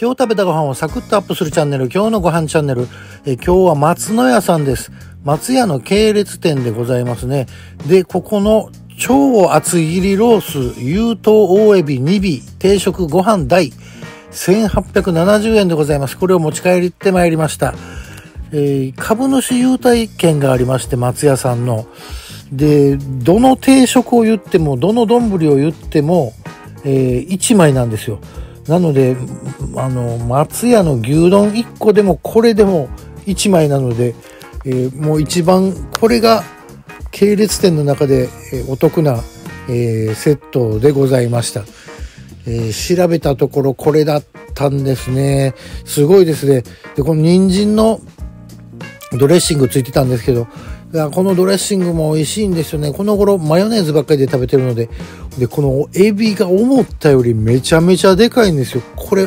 今日食べたご飯をサクッとアップするチャンネル、今日のご飯チャンネル、え今日は松野屋さんです。松屋の系列店でございますね。で、ここの超厚切りロース、優等大エビ2尾、定食ご飯大、1870円でございます。これを持ち帰ってまいりました。えー、株主優待券がありまして、松屋さんの。で、どの定食を言っても、どの丼を言っても、えー、1枚なんですよ。なので、あの、松屋の牛丼1個でもこれでも1枚なので、えー、もう一番、これが系列店の中でお得な、えー、セットでございました。えー、調べたところこれだったんですね。すごいですね。で、この人参のドレッシングついてたんですけど、このドレッシングも美味しいんですよね。この頃マヨネーズばっかりで食べてるので、で、このエビが思ったよりめちゃめちゃでかいんですよ。これ、え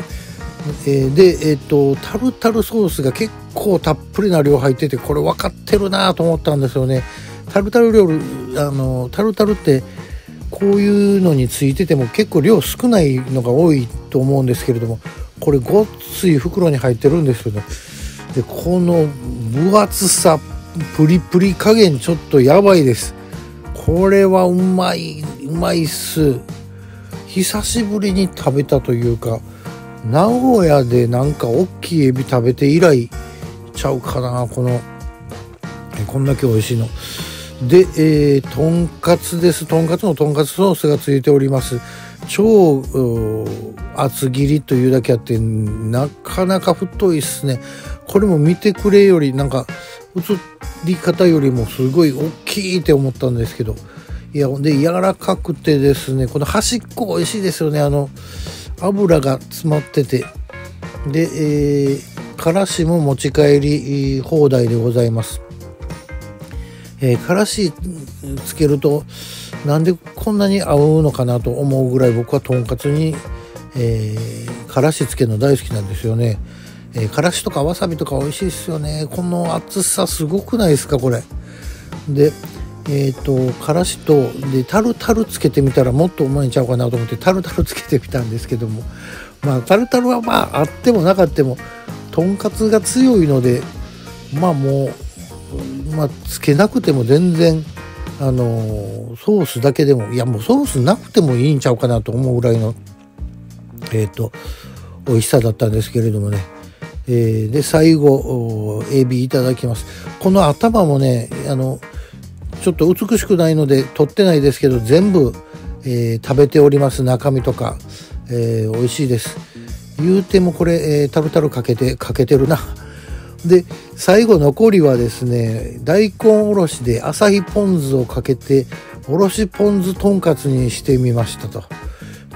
ー、で、えっ、ー、と、タルタルソースが結構たっぷりな量入ってて、これ分かってるなと思ったんですよね。タルタル料理、あの、タルタルってこういうのについてても結構量少ないのが多いと思うんですけれども、これごっつい袋に入ってるんですよね。で、この分厚さ、プリプリ加減ちょっとやばいです。これはうまい、うまいっす。久しぶりに食べたというか、名古屋でなんか大きいエビ食べて以来ちゃうかな、この、こんだけ美味しいの。で、えー、とんかつです。とんかつのとんかつソースがついております。超厚切りというだけあって、なかなか太いっすね。これも見てくれより、なんか、映り方よりもすごい大きいって思ったんですけどいやで柔らかくてですねこの端っこ美味しいですよね。あの油が詰まってて。で、えー、からしも持ち帰り放題でございます、えー、からしつけるとなんでこんなに合うのかなと思うぐらい僕はとんかつに、えー、からしつけるの大好きなんですよね。えー、からしとかわさびとか美味しいですよね。この厚さすごくないですかこれ。でえ、ー、とからしとでタルタルつけてみたらもっとうまいんちゃうかなと思ってタルタルつけてみたんですけどもまあタルタルはまああってもなかってもとんかつが強いのでまあもうまあつけなくても全然あの、ソースだけでもいやもうソースなくてもいいんちゃうかなと思うぐらいのえっ、ー、と美味しさだったんですけれどもね。えー、で最後エビいただきます。この頭もねあのちょっと美しくないので取ってないですけど全部、えー、食べております。中身とか、えー、美味しいです。言うてもこれ、えー、タルタルかけてかけてるな。で最後残りはですね大根おろしで朝日ポン酢をかけておろしポン酢とんかつにしてみましたと。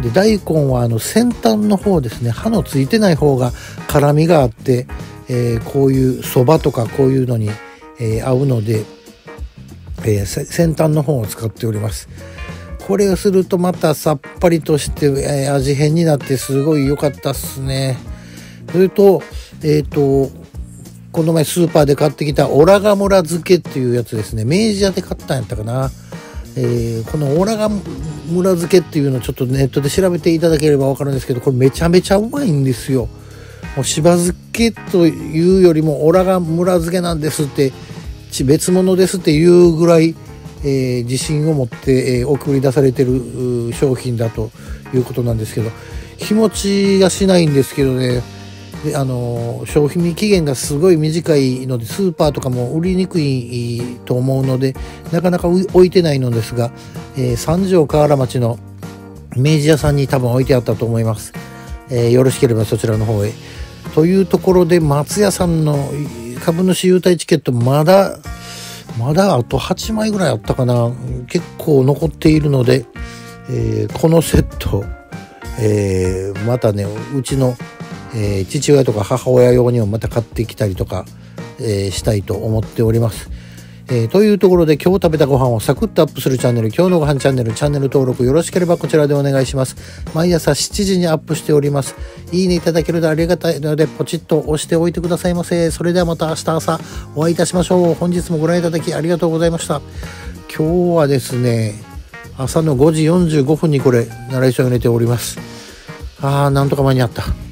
で大根はあの先端の方ですね刃のついてない方が辛みがあって、えー、こういうそばとかこういうのに、えー、合うので、えー、先端の方を使っております。これをするとまたさっぱりとして、え味変になってすごい良かったっすね。それとえっ、とこの前スーパーで買ってきたオラガ村漬けっていうやつですね。明治屋で買ったんやったかな。えー、このオラガ村漬けっていうのをちょっとネットで調べていただければ分かるんですけどこれめちゃめちゃうまいんですよ。もうしば漬けというよりもオラガ村漬けなんですって。別物ですっていうぐらい、えー、自信を持って、えー、送り出されてる商品だということなんですけど日持ちがしないんですけどね。であの商品期限がすごい短いのでスーパーとかも売りにくいと思うのでなかなか置いてないのですが、えー、三条河原町の明治屋さんに多分置いてあったと思います、えー、よろしければそちらの方へ。というところで松屋さんの株主優待チケットまだまだあと8枚ぐらいあったかな結構残っているので、えー、このセット、えー、またねうちのえー、父親とか母親用にもまた買ってきたりとか、え、したいと思っております。えー、というところで今日食べたご飯をサクッとアップするチャンネル、今日のご飯チャンネル、チャンネル登録よろしければこちらでお願いします。毎朝7時にアップしております。いいねいただけるとありがたいので、ポチッと押しておいてくださいませ。それではまた明日朝お会いいたしましょう。本日もご覧いただきありがとうございました。今日はですね、朝の5時45分にこれ、ナレーションを入れております。あー、なんとか間に合った。